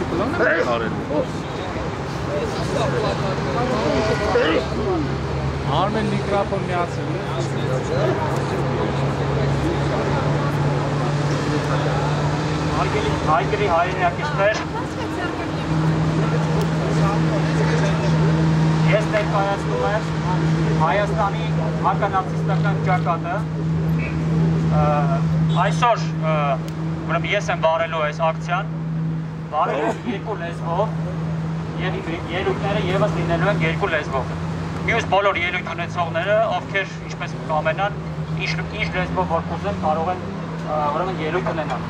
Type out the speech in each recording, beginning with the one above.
Ինչի պլան է արել։ Արմեն միկրոֆոն միացել է։ Հարգելի հարգելի հայրենակիցներ, ես ներկայացնում եմ Հայաստանի հականացիստական ճակատը։ Այսօր ուրեմն ես եմ վարելու այս ակցիան, վարելու եմ երկու լեզվով եւ ելույթները եւս լինելու են երկու լեզվով։ Մյուս բոլոր ելույթ ունեցողները, ովքեր ինչպես կամենան, ինչ ինչ լեզվով որ կուզեն, կարող են ա, ուրեմն ելույթ ունենալ։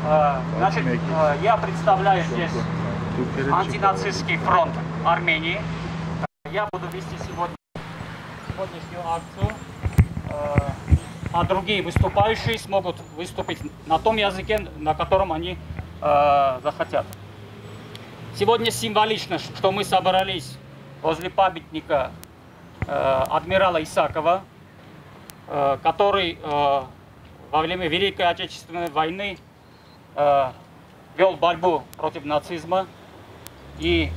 Ա, Значит, ա, я представляю здесь антинацистский фронт Армении. Я буду вести сегодня сегодняшнюю акцию, э, а другие выступающие смогут выступить на том языке, на котором они э, захотят. Сегодня символично, что мы собрались возле памятника э, адмирала Исакова, э, который э, во время Великой Отечественной войны э, вел борьбу против нацизма и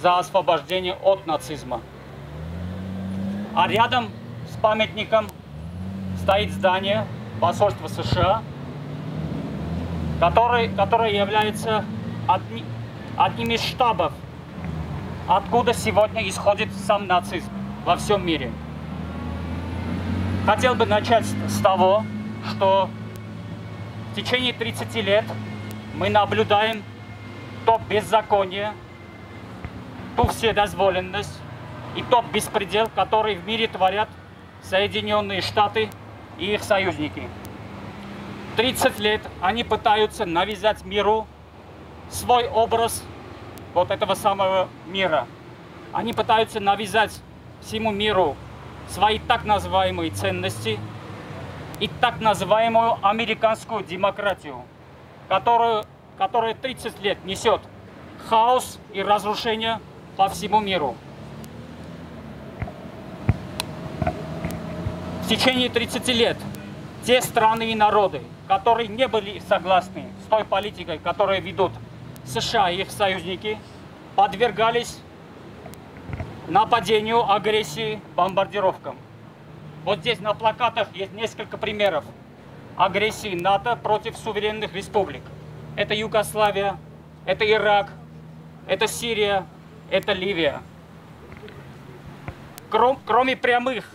за освобождение от нацизма. А рядом с памятником стоит здание посольства США, который, которое является одни- одним из штабов, откуда сегодня исходит сам нацизм во всем мире. Хотел бы начать с того, что в течение 30 лет мы наблюдаем то беззаконие, ту вседозволенность и тот беспредел, который в мире творят Соединенные Штаты и их союзники. 30 лет они пытаются навязать миру свой образ вот этого самого мира. Они пытаются навязать всему миру свои так называемые ценности и так называемую американскую демократию, которую, которая 30 лет несет хаос и разрушение по всему миру. В течение 30 лет те страны и народы, которые не были согласны с той политикой, которую ведут США и их союзники, подвергались нападению, агрессии, бомбардировкам. Вот здесь на плакатах есть несколько примеров агрессии НАТО против суверенных республик. Это Югославия, это Ирак, это Сирия, это Ливия. Кром- кроме прямых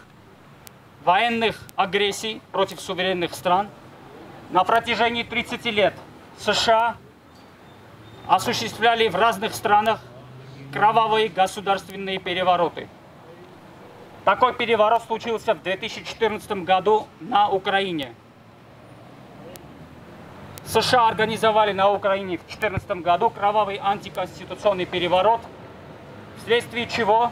военных агрессий против суверенных стран, на протяжении 30 лет США осуществляли в разных странах кровавые государственные перевороты. Такой переворот случился в 2014 году на Украине. США организовали на Украине в 2014 году кровавый антиконституционный переворот, вследствие чего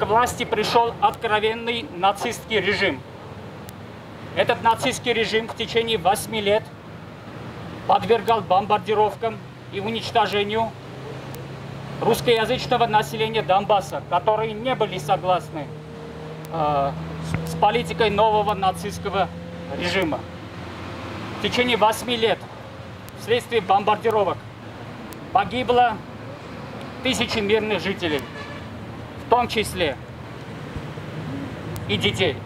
к власти пришел откровенный нацистский режим. Этот нацистский режим в течение 8 лет подвергал бомбардировкам и уничтожению русскоязычного населения Донбасса, которые не были согласны э, с, политикой нового нацистского режима. В течение 8 лет вследствие бомбардировок погибло тысячи мирных жителей, в том числе и детей.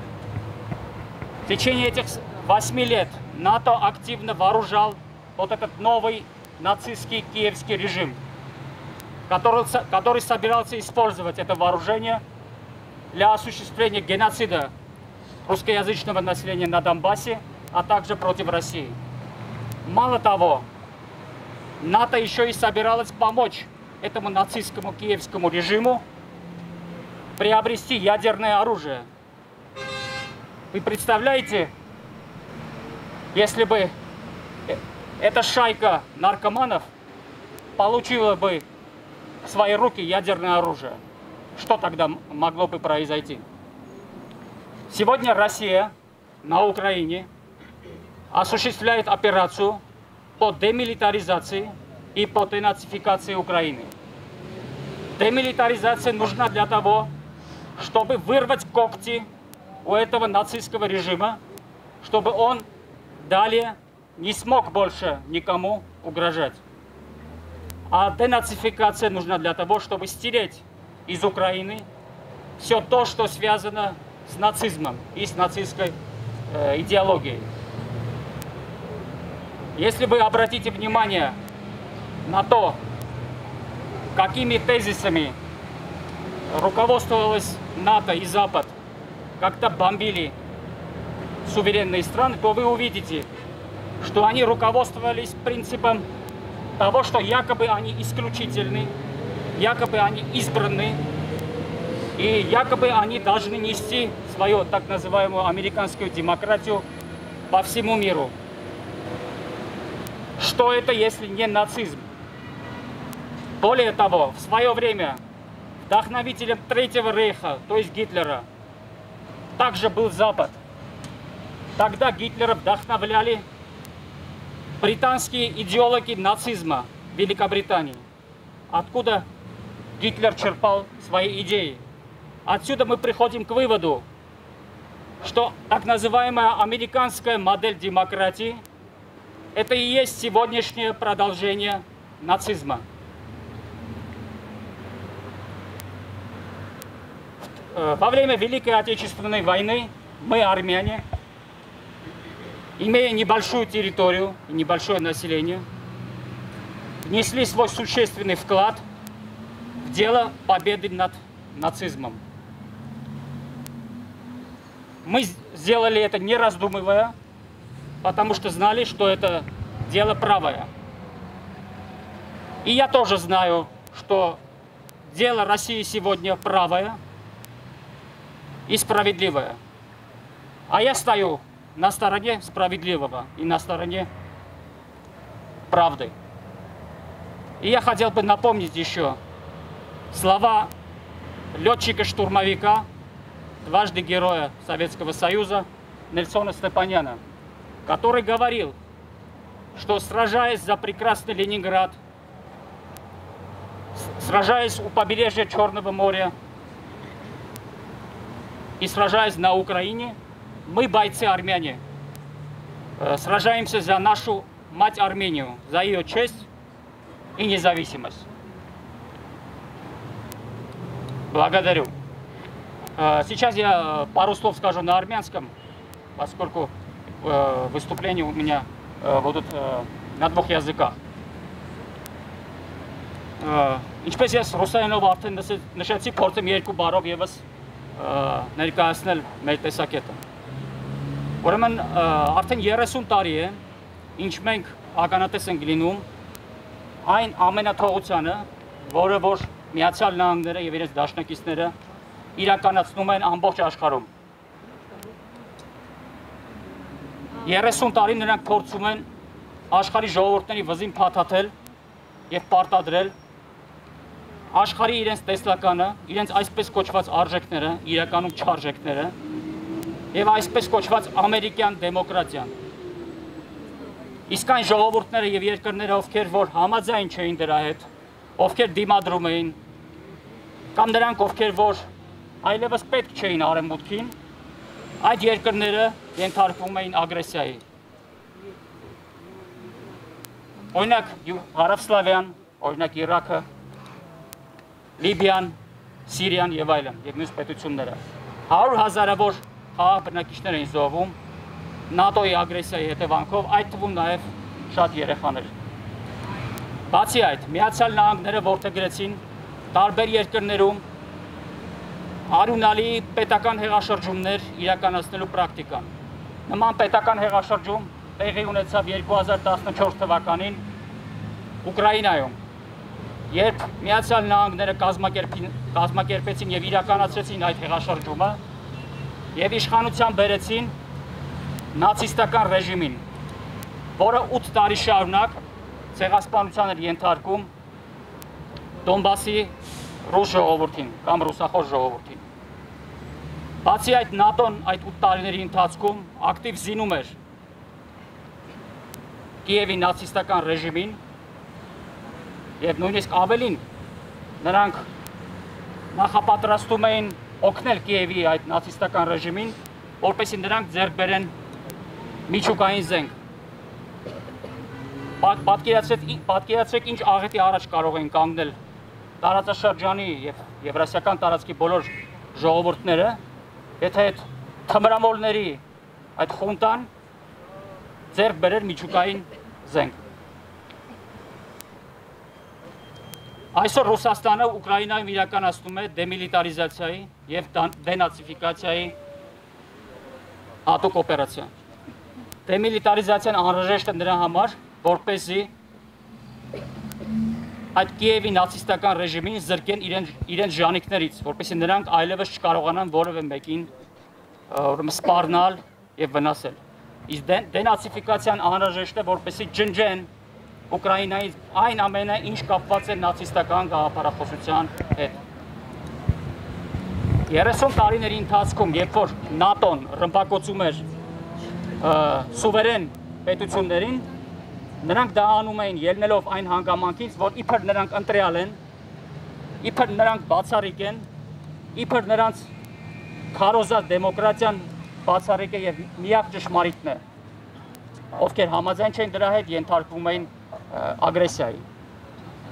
В течение этих 8 лет НАТО активно вооружал вот этот новый нацистский киевский режим, который, который собирался использовать это вооружение для осуществления геноцида русскоязычного населения на Донбассе, а также против России. Мало того, НАТО еще и собиралось помочь этому нацистскому киевскому режиму приобрести ядерное оружие. Вы представляете, если бы эта шайка наркоманов получила бы в свои руки ядерное оружие, что тогда могло бы произойти? Сегодня Россия на Украине осуществляет операцию по демилитаризации и по денацификации Украины. Демилитаризация нужна для того, чтобы вырвать когти у этого нацистского режима, чтобы он далее не смог больше никому угрожать. А денацификация нужна для того, чтобы стереть из Украины все то, что связано с нацизмом и с нацистской э, идеологией. Если вы обратите внимание на то, какими тезисами руководствовалась НАТО и Запад, когда бомбили суверенные страны, то вы увидите, что они руководствовались принципом того, что якобы они исключительны, якобы они избраны, и якобы они должны нести свою так называемую американскую демократию по всему миру. Что это, если не нацизм? Более того, в свое время вдохновителем Третьего Рейха, то есть Гитлера, также был Запад. Тогда Гитлера вдохновляли британские идеологи нацизма Великобритании. Откуда Гитлер черпал свои идеи? Отсюда мы приходим к выводу, что так называемая американская модель демократии – это и есть сегодняшнее продолжение нацизма. Во время Великой Отечественной войны мы, армяне, имея небольшую территорию небольшое население, внесли свой существенный вклад в дело победы над нацизмом. Мы сделали это не раздумывая, потому что знали, что это дело правое. И я тоже знаю, что дело России сегодня правое и справедливое. А я стою на стороне справедливого и на стороне правды. И я хотел бы напомнить еще слова летчика-штурмовика, дважды героя Советского Союза Нельсона Степаняна, который говорил, что сражаясь за прекрасный Ленинград, сражаясь у побережья Черного моря и сражаясь на Украине – мы, бойцы армяне, э, сражаемся за нашу мать Армению, за ее честь и независимость. Благодарю. Э, сейчас я пару слов скажу на армянском, поскольку э, выступления у меня будут на двух языках. Ինչպես ես ռուսերենով արդեն նշեցի, փորձեմ երկու բառով եւս ներկայացնել մեր տեսակետը։ Ուրեմն արդեն 30 տարի է, ինչ մենք ականատես ենք լինում այն ամենաթողությանը, որը որ Միացյալ Նահանգները եւ իրենց դաշնակիցները իրականացնում են ամբողջ աշխարհում։ 30 տարի նրանք փորձում են աշխարհի ժողովուրդների վզին փաթաթել եւ պարտադրել աշխարհի իրենց տեսլականը, իրենց այսպես կոչված արժեքները, իրականում չարժեքները եւ այսպես կոչված ամերիկյան դեմոկրատիան։ Իսկ այն ժողովուրդները եւ երկրները, ովքեր որ համաձայն չէին դրա հետ, ովքեր դիմադրում էին, կամ նրանք, ովքեր որ այլևս պետք չէին արեմուտքին, այդ երկրները ենթարկվում էին ագրեսիայի։ Օրինակ Հարավսլավյան, օրինակ Իրաքը, Լիբիան, Սիրիան եւ այլն, եւ մյուս պետությունները։ 100 հազարավոր խաղաբնակիչներ են զոհվում ՆԱՏՕ-ի ագրեսիայի հետևանքով, այդ թվում նաեւ շատ երեխաներ։ Բացի այդ, Միացյալ Նահանգները ողջագրեցին տարբեր երկրներում արունալի պետական հեղաշրջումներ իրականացնելու պրակտիկան։ Նման պետական հեղաշրջում տեղի ունեցավ 2014 թվականին Ուկրաինայում երբ Միացյալ Նահանգները կազմակերպեցին եւ իրականացրեցին այդ հեղաշրջումը, եւ իշխանության բերեցին նացիստական ռեժիմին, որը 8 տարի շարունակ ցեղասպանության էր ենթարկում Դոնբասի ռուս ժողովրդին կամ ռուսախոս ժողովրդին։ Բացի այդ ՆԱՏՕ-ն այդ 8 տարիների ընթացքում ակտիվ զինում էր Կիևի նացիստական ռեժիմին եւ նույնիսկ ավելին նրանք նախապատրաստում էին օգնել Կիևի այդ նացիստական ռեժիմին, որպեսզի նրանք ձեռք բերեն միջուկային զենք։ պատկերացրեք պատկերացրեք ինչ աղետի առաջ կարող են կանգնել տարածաշրջանի եւ եվրասիական տարածքի բոլոր ժողովուրդները, եթե այդ թմրամոլների այդ խունտան ձեռք բերեր միջուկային զենք։ Այսօր Ռուսաստանը Ուկրաինայում իրականացնում է դեմիլիտարիզացիայի եւ դենացիֆիկացիայի հատուկ օպերացիա։ Դեմիլիտարիզացիան անհրաժեշտ է նրա համար, որպեսզի այդ Կիևի նացիստական ռեժիմին զրկեն իրեն իրեն ժանիքներից, որպեսզի նրանք այլևս չկարողանան որևէ մեկին ուրեմն սպառնալ եւ վնասել։ Իսկ դենացիֆիկացիան անհրաժեշտ է, որպեսզի ջնջեն Ուկրաինայի այն ամենը, ինչ կապված է նացիստական գաղափարախոսության հետ։ 30 տարիների ընթացքում, երբ որ ՆԱՏՕ-ն ռմբակոծում էր սուվերեն պետություններին, նրանք դա անում էին ելնելով այն հանգամանքից, որ իբր նրանք ընտրյալ են, իբր նրանք բացառիկ են, իբր նրանց քարոզած դեմոկրատիան բացառիկ է եւ միակ ճշմարիտն է ովքեր համաձայն չեն դրա հետ ենթարկվում էին ագրեսիայի։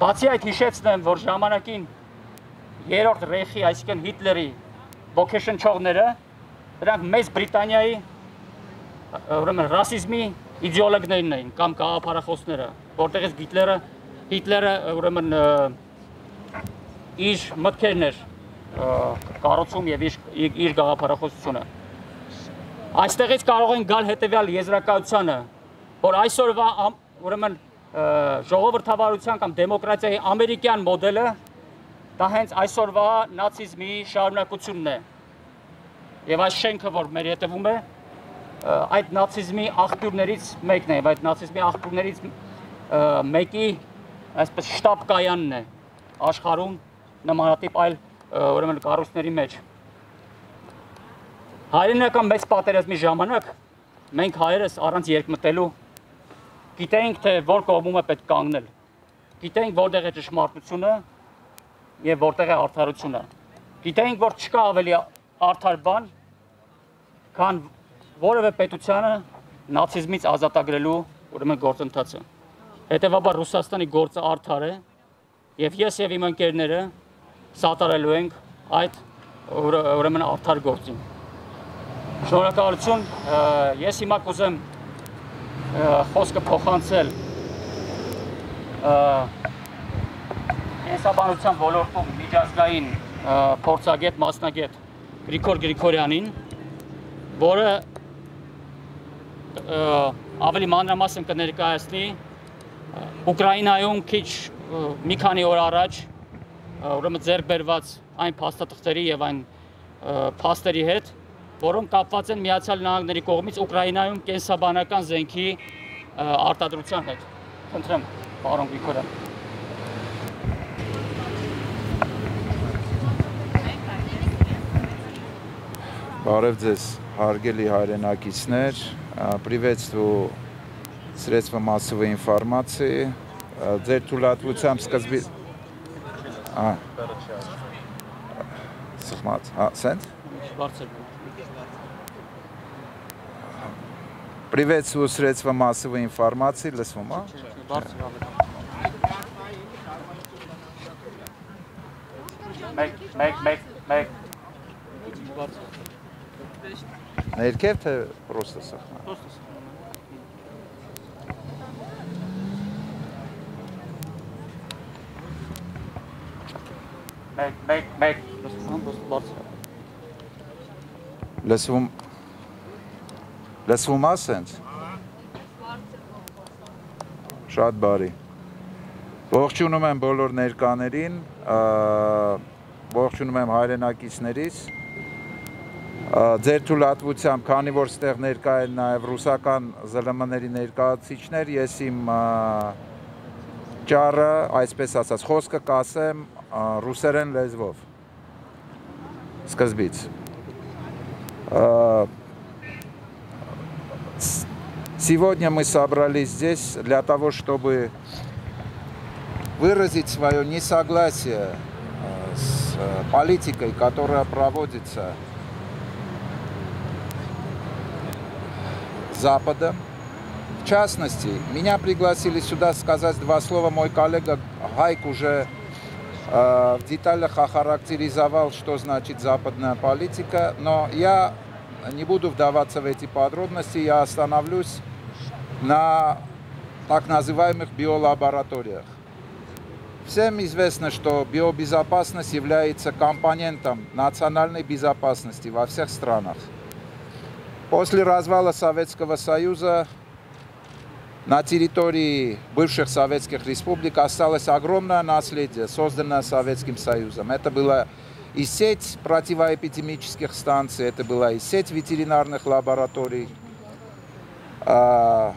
Բացի այդ հիշեցնեմ, որ ժամանակին երրորդ ռեխի, այսինքն Հիտլերի ոգեշնչողները դրանք մեծ Բրիտանիայի ուրեմն ռասիզմի իդեոլոգներն էին կամ գաղափարախոսները, որտեղից Հիտլերը Հիտլերը ուրեմն իր մտքերն էր կառուցում եւ իր իր գաղափարախոսությունը։ Այստեղից կարող են գալ հետեւյալ եզրակացությանը, որ այսօրվա ուրեմն ժողովրդավարության կամ դեմոկրատիայի ամերիկյան մոդելը դա հենց այսօրվա նացիզմի շարունակությունն է։ Եվ այս շենքը, որ մեր հետևում է, այդ նացիզմի աղբյուրներից մեկն է, այդ նացիզմի աղբյուրներից մեկի այսպես շտաբ կայանն է աշխարհում նմանատիպ այլ ուրեմն կառույցների մեջ։ Հայրենական մեծ պատերազմի ժամանակ մենք հայերս առանց երկմտելու գիտեինք թե որ կողմում է պետք կանգնել։ Գիտեինք որտեղ է ճշմարտությունը եւ որտեղ է արդարությունը։ Գիտեինք որ չկա ավելի արդար բան, քան որևէ պետությանը նացիզմից ազատագրելու ուրեմն գործընթացը։ Հետևաբար Ռուսաստանի գործը արդար է եւ ես եւ իմ ընկերները սատարելու ենք այդ ուրեմն արդար գործին։ Շնորհակալություն։ Ես հիմա կուզեմ խոսքը փոխանցել հեսաբանության ոլորտում միջազգային փորձագետ, մասնագետ Գրիգոր Գրիգորյանին, որը ավելի մանրամասն կներկայացնի Ուկրաինայում քիչ մի քանի օր առաջ ուրեմն ձեռք բերված այն փաստաթղթերի եւ այն փաստերի հետ, որոնք կապված են Միացյալ Նահանգների կողմից Ուկրաինայում կենսաբանական զենքի արտադրության հետ։ Խնդրեմ, պարոն Գրիգորյան։ Բարև ձեզ, հարգելի հայրենակիցներ, приветствую средства массовой информации. Ձեր թույլատվությամբ սկզբի А. Սխմած, հա, սենց։ Բարձր Приветствую средства массовой информации. Լսվում է։ Մեկ, մեկ, մեկ, մեկ։ Ներքև թե просто սխմա։ Պրոստը Մեկ, մեկ, մեկ, լսում, բարձր։ Լսվում Լսվում է սենց։ Շատ բարի։ Ողջունում եմ բոլոր ներկաներին, ողջունում եմ հայրենակիցներից։ Ձեր թույլատվությամբ, քանի որ ստեղ ներկա են նաև ռուսական ԶԼՄ-ների ներկայացիչներ, ես իմ ճառը, այսպես ասած, խոսքը կասեմ ռուսերեն լեզվով։ Սկզբից։ Сегодня мы собрались здесь для того, чтобы выразить свое несогласие э, с э, политикой, которая проводится Западом, в частности, меня пригласили сюда сказать два слова. Мой коллега Хайк уже э, в деталях охарактеризовал, что значит западная политика, но я не буду вдаваться в эти подробности, я остановлюсь на так называемых биолабораториях. Всем известно, что биобезопасность является компонентом национальной безопасности во всех странах. После развала Советского Союза на территории бывших советских республик осталось огромное наследие, созданное Советским Союзом. Это была и сеть противоэпидемических станций, это была и сеть ветеринарных лабораторий, а,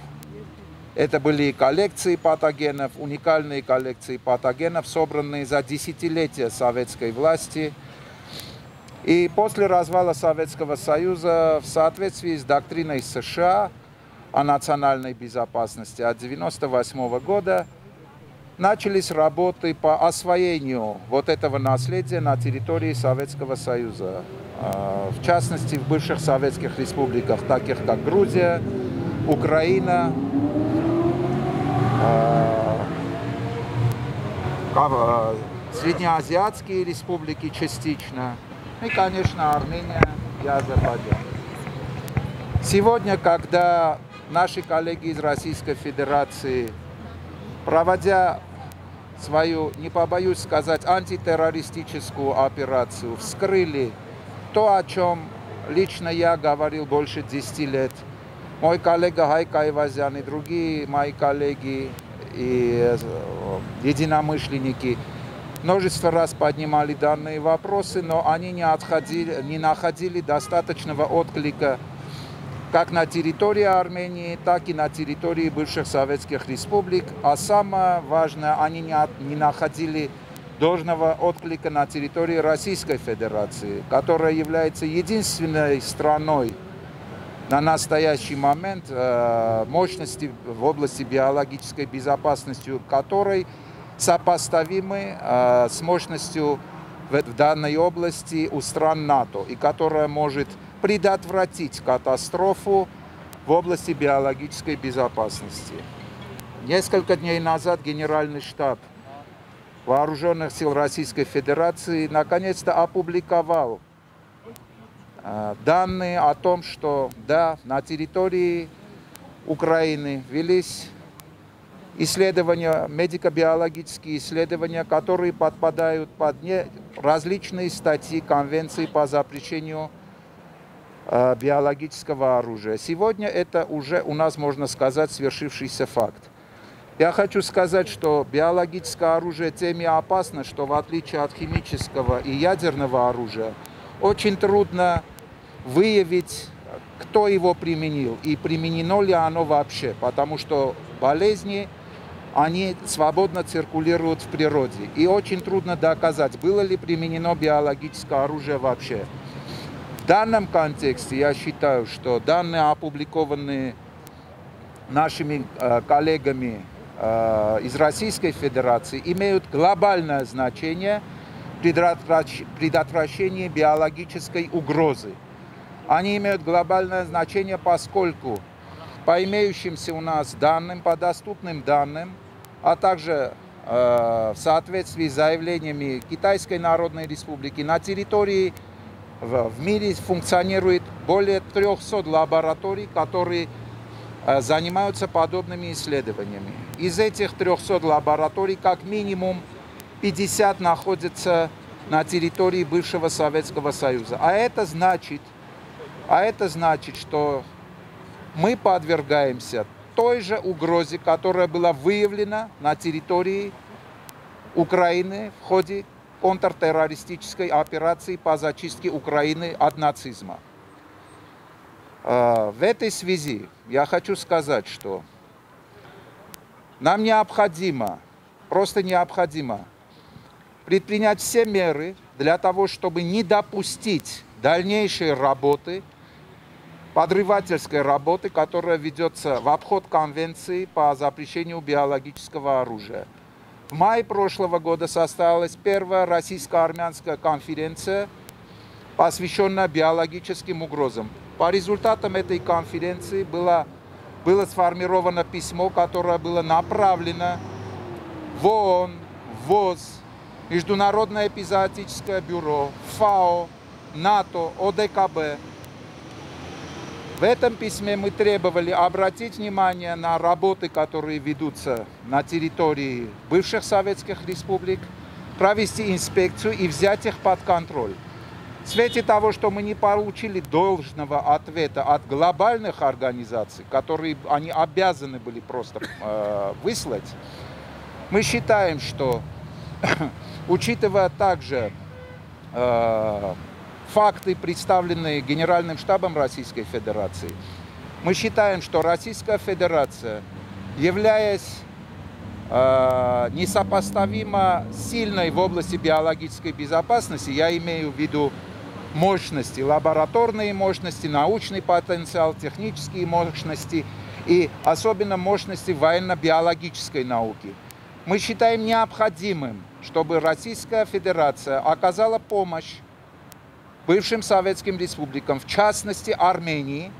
это были коллекции патогенов, уникальные коллекции патогенов, собранные за десятилетия советской власти. И после развала Советского Союза в соответствии с доктриной США о национальной безопасности от 1998 года начались работы по освоению вот этого наследия на территории Советского Союза. А, в частности, в бывших советских республиках, таких как Грузия, Украина, среднеазиатские республики частично, и, конечно, Армения и Азербайджан. Сегодня, когда наши коллеги из Российской Федерации, проводя свою, не побоюсь сказать, антитеррористическую операцию, вскрыли то, о чем лично я говорил больше 10 лет – мой коллега Хайка Ивазян и другие мои коллеги и э, единомышленники множество раз поднимали данные вопросы, но они не, отходили, не находили достаточного отклика как на территории Армении, так и на территории бывших советских республик. А самое важное, они не, от, не находили должного отклика на территории Российской Федерации, которая является единственной страной, на настоящий момент э, мощности в области биологической безопасности, которой сопоставимы э, с мощностью в данной области у стран НАТО и которая может предотвратить катастрофу в области биологической безопасности. Несколько дней назад Генеральный штаб Вооруженных сил Российской Федерации наконец-то опубликовал данные о том, что да, на территории Украины велись исследования, медико-биологические исследования, которые подпадают под не, различные статьи Конвенции по запрещению э, биологического оружия. Сегодня это уже у нас, можно сказать, свершившийся факт. Я хочу сказать, что биологическое оружие тем и опасно, что в отличие от химического и ядерного оружия, очень трудно выявить, кто его применил и применено ли оно вообще, потому что болезни, они свободно циркулируют в природе. И очень трудно доказать, было ли применено биологическое оружие вообще. В данном контексте я считаю, что данные, опубликованные нашими э, коллегами э, из Российской Федерации, имеют глобальное значение предотвращения биологической угрозы. Они имеют глобальное значение, поскольку по имеющимся у нас данным, по доступным данным, а также э, в соответствии с заявлениями Китайской Народной Республики, на территории в, в мире функционирует более 300 лабораторий, которые э, занимаются подобными исследованиями. Из этих 300 лабораторий как минимум 50 находятся на территории бывшего Советского Союза. А это значит, а это значит, что мы подвергаемся той же угрозе, которая была выявлена на территории Украины в ходе контртеррористической операции по зачистке Украины от нацизма. А, в этой связи я хочу сказать, что нам необходимо, просто необходимо предпринять все меры для того, чтобы не допустить дальнейшей работы подрывательской работы, которая ведется в обход конвенции по запрещению биологического оружия. В мае прошлого года состоялась первая российско-армянская конференция, посвященная биологическим угрозам. По результатам этой конференции было, было сформировано письмо, которое было направлено в ООН, ВОЗ, Международное эпизоотическое бюро, ФАО, НАТО, ОДКБ. В этом письме мы требовали обратить внимание на работы, которые ведутся на территории бывших советских республик, провести инспекцию и взять их под контроль. В свете того, что мы не получили должного ответа от глобальных организаций, которые они обязаны были просто э, выслать, мы считаем, что, учитывая также э, факты, представленные Генеральным штабом Российской Федерации, мы считаем, что Российская Федерация, являясь э, несопоставимо сильной в области биологической безопасности, я имею в виду мощности, лабораторные мощности, научный потенциал, технические мощности и особенно мощности военно-биологической науки. Мы считаем необходимым, чтобы Российская Федерация оказала помощь бывшим советским республикам, в частности Армении,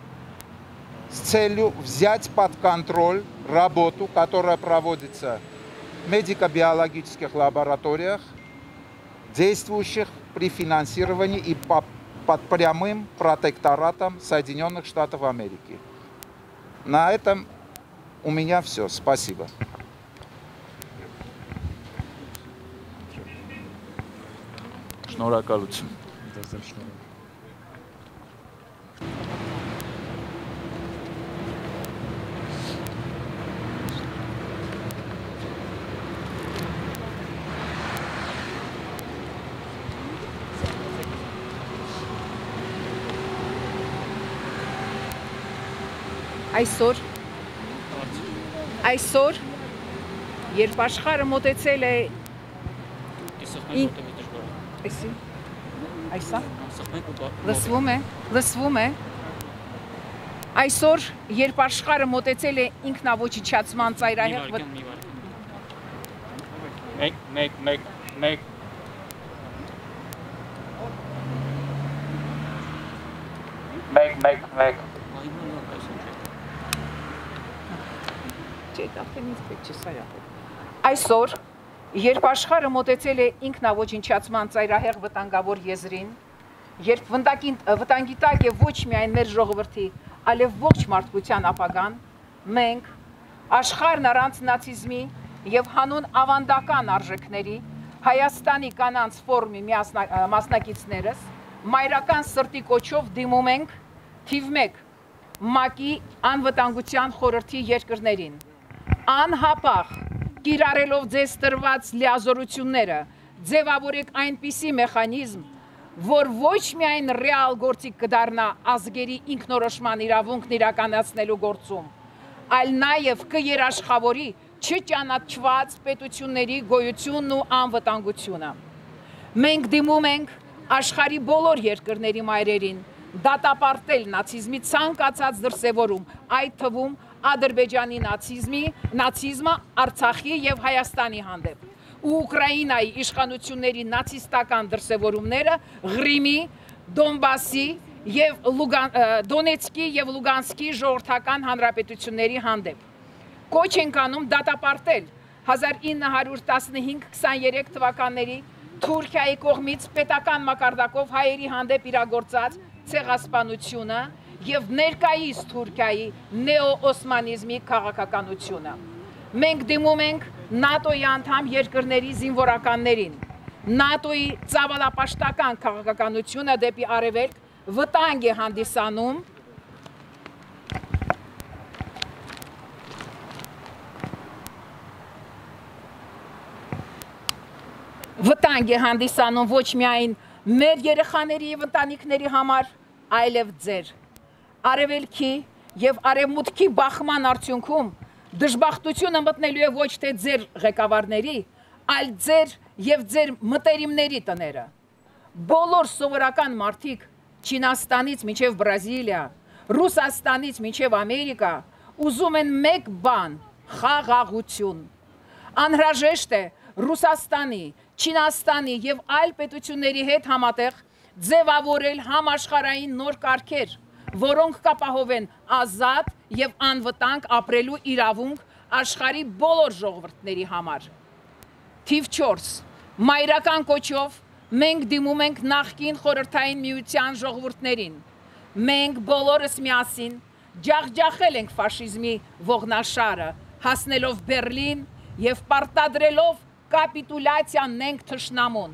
с целью взять под контроль работу, которая проводится в медико-биологических лабораториях, действующих при финансировании и по, под прямым протекторатом Соединенных Штатов Америки. На этом у меня все. Спасибо. Շնորհակալություն։ ստեղծել շնորհիվ։ Այսօր այսօր երբ աշխարհը մոտեցել է Այսին Այսա լսվում է լսվում է Այսօր երբ աշխարհը մոտեցել է ինքնավոչիչացման ծայրահեղ Մեկ, մեկ, մեկ, մեկ։ Մեկ, մեկ, մեկ։ Չէ, դա ֆենից պետք չէ սա յապը։ Այսօր, երբ աշխարհը մոտեցել է ինքնավոչնչացման ծայրահեղ վտանգավոր եզրին, երբ վտանգի վտանգի տակ է ոչ միայն մեր ժողովրդի, այլև ողջ մարդկության ապագան, մենք աշխարհն առանց նացիզմի եւ հանուն ավանդական արժեքների Հայաստանի կանանց ֆորումի մասնակիցներս մայրական սրտի կոչով դիմում ենք թիվ 1 ՄԱԿ-ի անվտանգության խորհրդի երկրներին անհապաղ կիրառելով ձեզ տրված լիազորությունները ձևավորեք այնպիսի մեխանիզմ, որ ոչ միայն ռեալ գործիք կդառնա ազգերի ինքնորոշման իրավունքն իրականացնելու գործում, այլ նաև կերաշխավորի չճանաչված պետությունների գոյությունն ու անվտանգությունը։ Մենք դիմում ենք աշխարի բոլոր երկրների մայրերին դատապարտել նացիզմի ցանկացած դրսևորում, այդ թվում Ադրբեջանի նացիզմի, նացիզմը Արցախի եւ Հայաստանի հանդեպ ու Ուկրաինայի իշխանությունների նացիստական դրսևորումները Ղրիմի, Դոնբասի եւ Լուգան Դոնեցկի եւ Լուգանսկի ժողովրդական հանրապետությունների հանդեպ։ Կոչ ենք անում դատապարտել 1915-23 թվականների Թուրքիայի կողմից պետական մակարդակով հայերի հանդեպ իրագործած ցեղասպանությունը եւ ներկայիս Թուրքիայի նեո-օսմանիզմի քաղաքականությունը։ Մենք դիմում ենք ՆԱՏՕ-ի անդամ երկրների զինվորականներին։ ՆԱՏՕ-ի ցավալապաշտական քաղաքականությունը դեպի արևելք վտանգ է հանդիսանում վտանգ է հանդիսանում ոչ միայն մեր երեխաների եւ ընտանիքների համար, այլև ձեր։ Արևելքի եւ արևմուտքի բախման արդյունքում դժբախտությունը մտնելու է ոչ թե ձեր ղեկավարների, այլ ձեր եւ ձեր մտերիմների տները։ Բոլոր սովորական մարդիկ Չինաստանից մինչև Բրազիլիա, Ռուսաստանից մինչև Ամերիկա ուզում են մեկ բան՝ խաղաղություն։ Անհրաժեշտ է Ռուսաստանի, Չինաստանի եւ այլ պետությունների հետ համատեղ ձևավորել համաշխարային նոր կարգեր, որոնք կապահովեն ազատ եւ անվտանգ ապրելու իրավունք աշխարի բոլոր ժողովրդների համար։ Թիվ 4. Մայրական կոչով մենք դիմում ենք նախկին խորհրդային միության ժողովուրդներին։ Մենք բոլորս միասին ջախջախել ենք ֆաշիզմի ողնաշարը, հասնելով Բերլին եւ պարտադրելով կապիտուլյացիան ենք թշնամուն։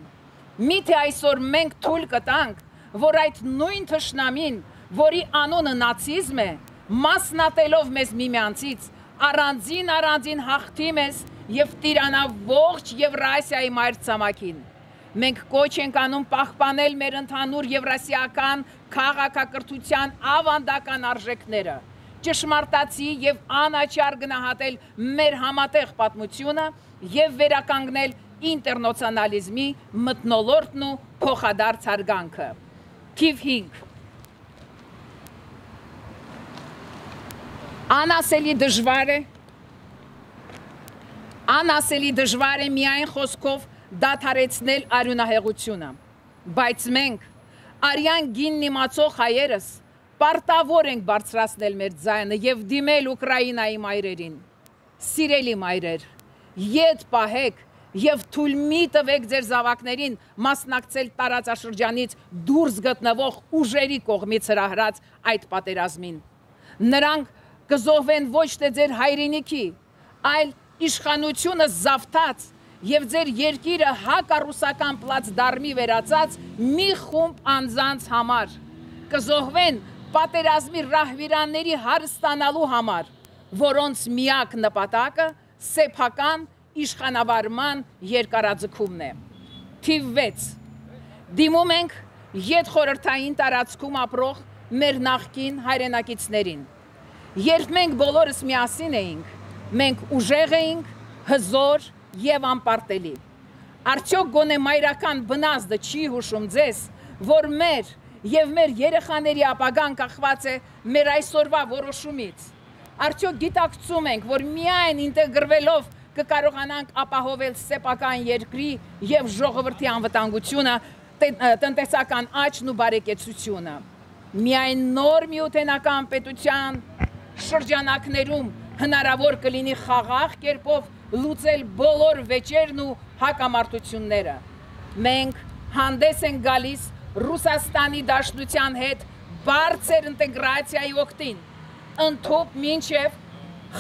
Միթե այսօր մենք թույլ կտանք, որ այդ նույն թշնամին, որի անունը նացիզմ է, մասնատելով մեզ միմյանցից, առանձին առանձին հաղթի մեզ եւ տիրանավ ողջ Եվրասիայի մայր ցամաքին։ Մենք կոչ ենք անում պահպանել մեր ընդհանուր եվրասիական քաղաքակրթության ավանդական արժեքները, ճշմարտացի եւ անաչար գնահատել մեր համատեղ պատմությունը եւ վերականգնել ինտերնացիոնալիզմի մտնոլորտն ու փոխադարձ հարգանքը։ Թիվ 5 Անասելի դժվար է Անասելի դժվար է միայն խոսքով դադարեցնել արյունահեղությունը բայց մենք արյան գինն իմացող հայերս պարտավոր ենք բարձրացնել մեր ձայնը եւ դիմել Ուկրաինայի մայրերին սիրելի մայրեր յետ պահեք եւ թույլ մի տվեք ձեր զավակներին մասնակցել տարածաշրջանից դուրս գտնվող ուժերի կողմից հրահրած այդ պատերազմին։ Նրանք կզոհվեն ոչ թե ձեր հայրենիքի, այլ իշխանությունը զավթած եւ ձեր երկիրը հակառուսական պլացդարմի վերածած մի խումբ անձանց համար կզոհվեն պատերազմի ռահվիրանների հարստանալու համար, որոնց միակ նպատակը սեփական իշխանավարման երկարաձգումն է։ Թիվ 6. Դիմում ենք յետ խորհրդային տարածքում ապրող մեր նախկին հայրենակիցներին։ Երբ մենք բոլորս միասին էինք, մենք ուժեղ էինք, հզոր եւ անպարտելի։ Արդյոք գոնե մայրական բնազդը չի հուշում ձեզ, որ մեր եւ մեր երեխաների ապագան կախված է մեր այսօրվա որոշումից։ Արդյոք գիտակցում ենք, որ միայն ինտեգրվելով կկարողանանք ապահովել սեփական երկրի եւ ժողովրդի անվտանգությունը, տնտեսական աճն ու բարեկեցությունը։ Միայն նոր միութենական պետության շրջանակներում հնարավոր կլինի խաղաղ կերպով լուծել բոլոր վեճերն ու հակամարտությունները։ Մենք հանդես ենք գալիս Ռուսաստանի Դաշնության հետ բարձր ինտեգրացիայի օկտին, ընդཐུպ մինչև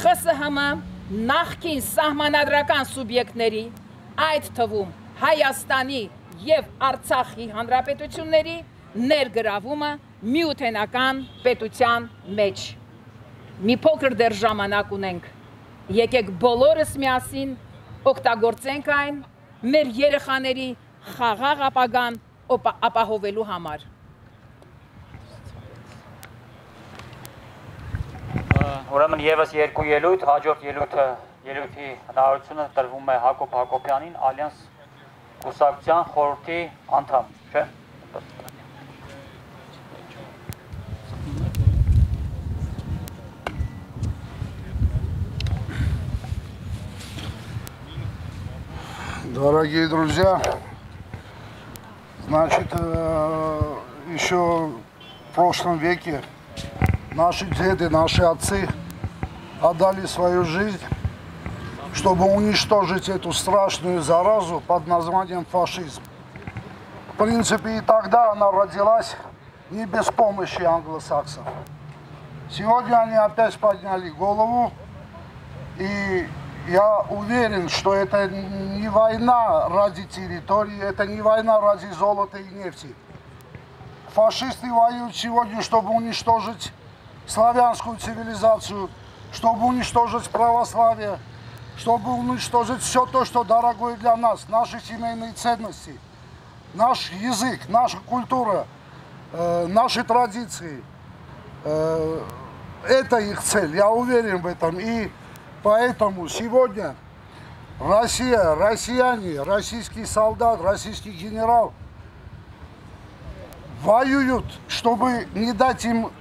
ԽՍՀՄ նախքին սահմանադրական սուբյեկտների, այդ թվում Հայաստանի եւ Արցախի հանրապետությունների ներգրավումը միութենական պետության մեջ։ Մի փոքր դեռ ժամանակ ունենք։ Եկեք բոլորս միասին օգտագործենք այն մեր երեխաների խաղաղ ապագան ապահովելու համար։ Ուրեմն եւս երկու ելույթ, հաջորդ ելույթը ելույթի հնարավորությունը տրվում է Հակոբ Հակոբյանին, Ալյանս կուսակցության խորհրդի անդամ, չէ՞։ Дорогие друзья, значит, э, еще в прошлом веке наши деды, наши отцы отдали свою жизнь, чтобы уничтожить эту страшную заразу под названием фашизм. В принципе, и тогда она родилась не без помощи англосаксов. Сегодня они опять подняли голову, и я уверен, что это не война ради территории, это не война ради золота и нефти. Фашисты воюют сегодня, чтобы уничтожить славянскую цивилизацию, чтобы уничтожить православие, чтобы уничтожить все то, что дорогое для нас, наши семейные ценности, наш язык, наша культура, э, наши традиции. Э, это их цель, я уверен в этом. И поэтому сегодня Россия, россияне, российский солдат, российский генерал воюют, чтобы не дать им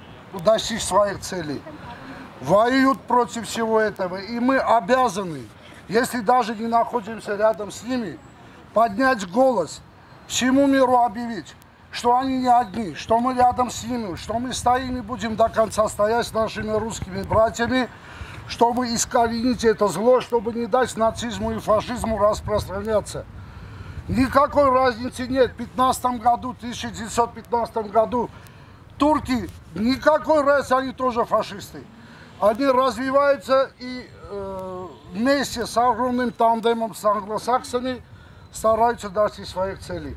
достичь своих целей. Воюют против всего этого. И мы обязаны, если даже не находимся рядом с ними, поднять голос, всему миру объявить, что они не одни, что мы рядом с ними, что мы стоим и будем до конца стоять с нашими русскими братьями, чтобы искоренить это зло, чтобы не дать нацизму и фашизму распространяться. Никакой разницы нет. В 15 году, 1915 году турки, никакой разницы, они тоже фашисты. Они развиваются и э, вместе с огромным тандемом с англосаксами стараются достичь своих целей.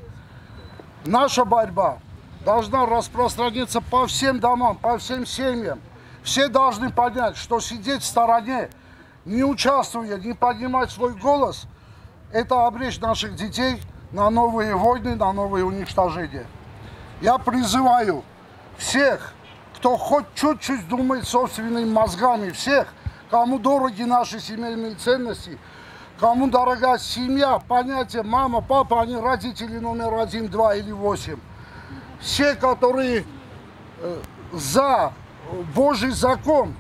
Наша борьба должна распространиться по всем домам, по всем семьям. Все должны понять, что сидеть в стороне, не участвуя, не поднимать свой голос, это обречь наших детей на новые войны, на новые уничтожения. Я призываю всех, кто хоть чуть-чуть думает собственными мозгами, всех, кому дороги наши семейные ценности, кому дорога семья, понятие мама, папа, они родители номер один, два или восемь. Все, которые э, за Божий закон,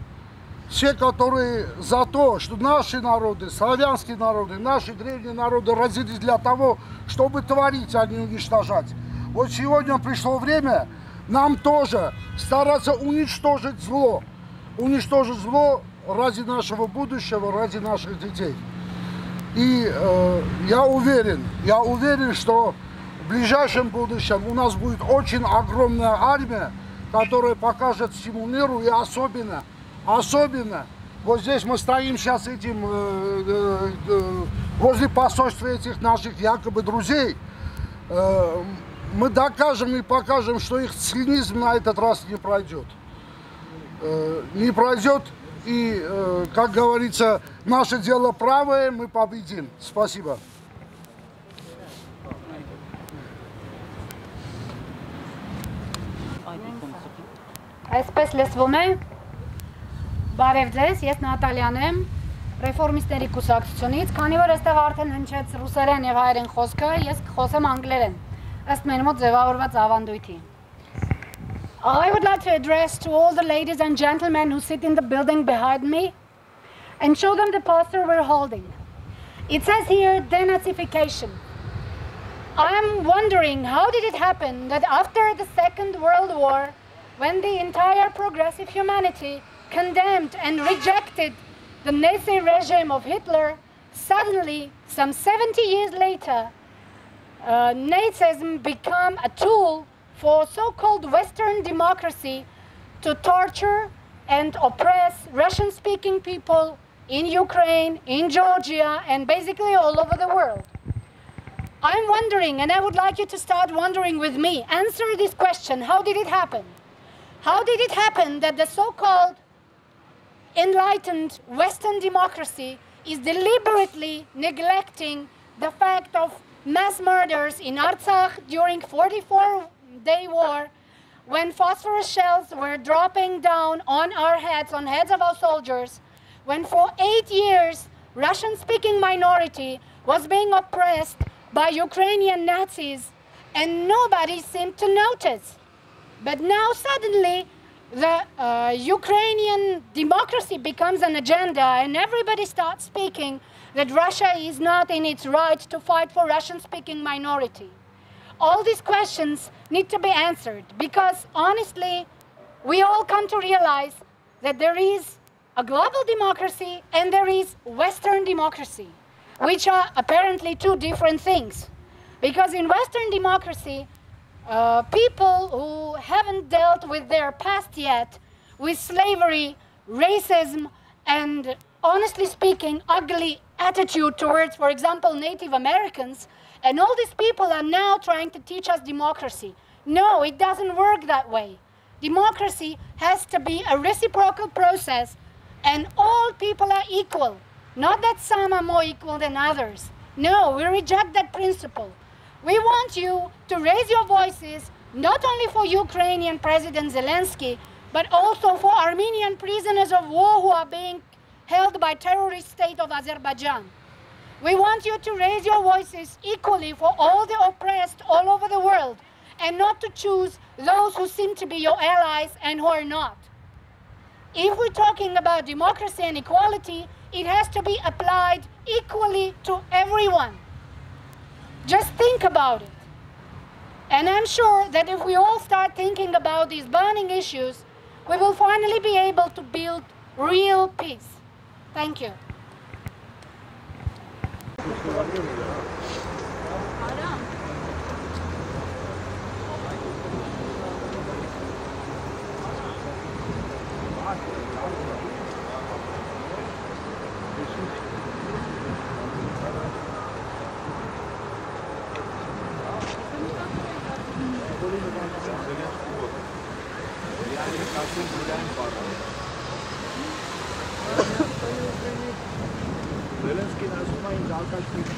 все, которые за то, что наши народы, славянские народы, наши древние народы родились для того, чтобы творить, а не уничтожать. Вот сегодня пришло время нам тоже стараться уничтожить зло. Уничтожить зло ради нашего будущего, ради наших детей. И э, я уверен, я уверен, что в ближайшем будущем у нас будет очень огромная армия, которая покажет всему миру и особенно, особенно, вот здесь мы стоим сейчас этим, э, э, э, возле посольства этих наших якобы друзей, э, мы докажем и покажем, что их цинизм на этот раз не пройдет. Э, не пройдет, и, э, как говорится, наше дело правое, мы победим. Спасибо. Այսպես լսվում է, բարև ձեզ, ես Նատալյան եմ, ռեֆորմիստների կուսակցությունից, քանի որ այստեղ արդեն հնչեց ռուսերեն եւ հայերեն խոսքը, ես կխոսեմ անգլերեն, ըստ մեր մոտ ձևավորված ավանդույթի։ I would like to address to all the ladies and gentlemen who sit in the building behind me and show them the poster we're holding. It says here denazification. I'm wondering how did it happen that after the Second World War, when the entire progressive humanity condemned and rejected the Nazi regime of Hitler, suddenly, some 70 years later, uh, Nazism became a tool for so-called Western democracy to torture and oppress Russian-speaking people in Ukraine, in Georgia, and basically all over the world. I'm wondering, and I would like you to start wondering with me, answer this question, how did it happen? How did it happen that the so-called enlightened Western democracy is deliberately neglecting the fact of mass murders in Artsakh during 44-day war when phosphorus shells were dropping down on our heads, on heads of our soldiers, when for eight years Russian-speaking minority was being oppressed by Ukrainian Nazis and nobody seemed to notice. But now suddenly the uh, Ukrainian democracy becomes an agenda and everybody starts speaking that Russia is not in its right to fight for Russian-speaking minority. All these questions need to be answered because honestly, we all come to realize that there is a global democracy and there is Western democracy, which are apparently two different things. Because in Western democracy, uh, people who haven't dealt with their past yet, with slavery, racism, and honestly speaking, ugly attitude towards, for example, Native Americans, and all these people are now trying to teach us democracy. No, it doesn't work that way. Democracy has to be a reciprocal process, and all people are equal. Not that some are more equal than others. No, we reject that principle. We want you to raise your voices not only for Ukrainian President Zelensky, but also for Armenian prisoners of war who are being held by terrorist state of Azerbaijan. We want you to raise your voices equally for all the oppressed all over the world and not to choose those who seem to be your allies and who are not. If we're talking about democracy and equality, it has to be applied equally to everyone. Just think about it. And I'm sure that if we all start thinking about these burning issues, we will finally be able to build real peace. Thank you. local.